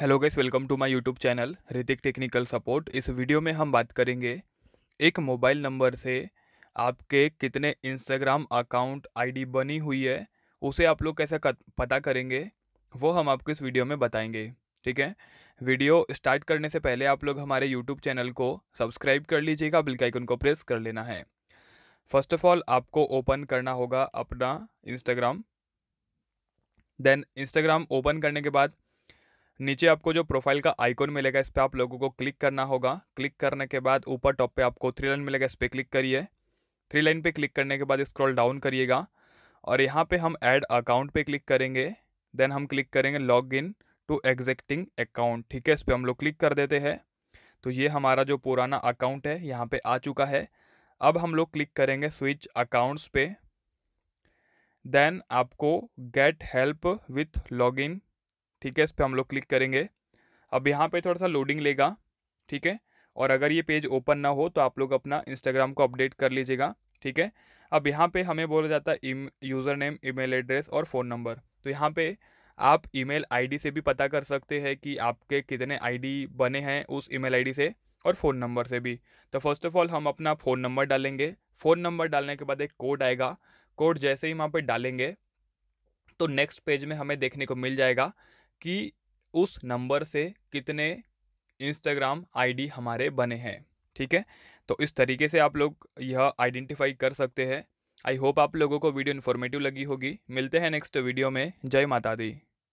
Hello guys welcome to my YouTube channel Hrithik technical support इस video में हम बात करेंगे एक मोबाइल नंबर से आपके कितने इंस्टाग्राम अकाउंट आईडी बनी हुई है, उसे आप लोग कैसे पता करेंगे, वो हम आपको इस वीडियो में बताएँगे, ठीक है? वीडियो स्टार्ट करने से पहले आप लोग हमारे यूट्यूब चैनल को सब्सक्राइब कर लीजिएगा बिल आइकन को प्रेस कर लेना है। फ़र्स्ट ऑफ़ ऑल आपको ओपन करना होगा अपना इंस्टाग्राम देन इंस्टाग्राम ओपन करने के बाद नीचे आपको जो प्रोफ़ाइल का आइकॉन मिलेगा, इस पर आप लोगों को क्लिक करना होगा। क्लिक करने के बाद ऊपर टॉप पे आपको थ्री लाइन मिलेगा, इस पर क्लिक करिए। थ्री लाइन पे क्लिक करने के बाद स्क्रॉल डाउन करिएगा। और यहाँ पे हम ऐड अकाउंट पे क्लिक करेंगे। देन हम क्लिक करेंगे log in to existing account ठीक है? इस पर हम लोग क्लिक कर देते हैं। तो ये हमारा जो पुराना अकाउंट है, यहाँ पे आ चुका है। अब हम लोग क्लिक करेंगे स्विच अकाउंट्स पे। देन आपको गेट हेल्प विथ लॉगिन ठीक है, इस पर हम लोग क्लिक करेंगे। अब यहाँ पे थोड़ा सा लोडिंग लेगा, ठीक है? और अगर ये पेज ओपन ना हो तो आप लोग अपना इंस्टाग्राम को अपडेट कर लीजिएगा, ठीक है? अब यहाँ पे हमें बोला जाता है यूज़र नेम ईमेल एड्रेस और फ़ोन नंबर तो यहाँ पे आप ईमेल आईडी से भी पता कर सकते हैं कि आपके कितने आईडी बने हैं उस ईमेल आईडी से और फ़ोन नंबर से भी। तो फ़र्स्ट ऑफ़ ऑल हम अपना फ़ोन नंबर डालेंगे। फ़ोन नंबर डालने के बाद एक कोड आएगा। कोड जैसे ही वहाँ पर डालेंगे तो नेक्स्ट पेज में हमें देखने को मिल जाएगा। कि उस नंबर से कितने इंस्टाग्राम आईडी हमारे बने हैं, ठीक है? तो इस तरीके से आप लोग यह आइडेंटिफाई कर सकते हैं। आई होप आप लोगों को वीडियो इन्फॉर्मेटिव लगी होगी। मिलते हैं नेक्स्ट वीडियो में। जय माता दी।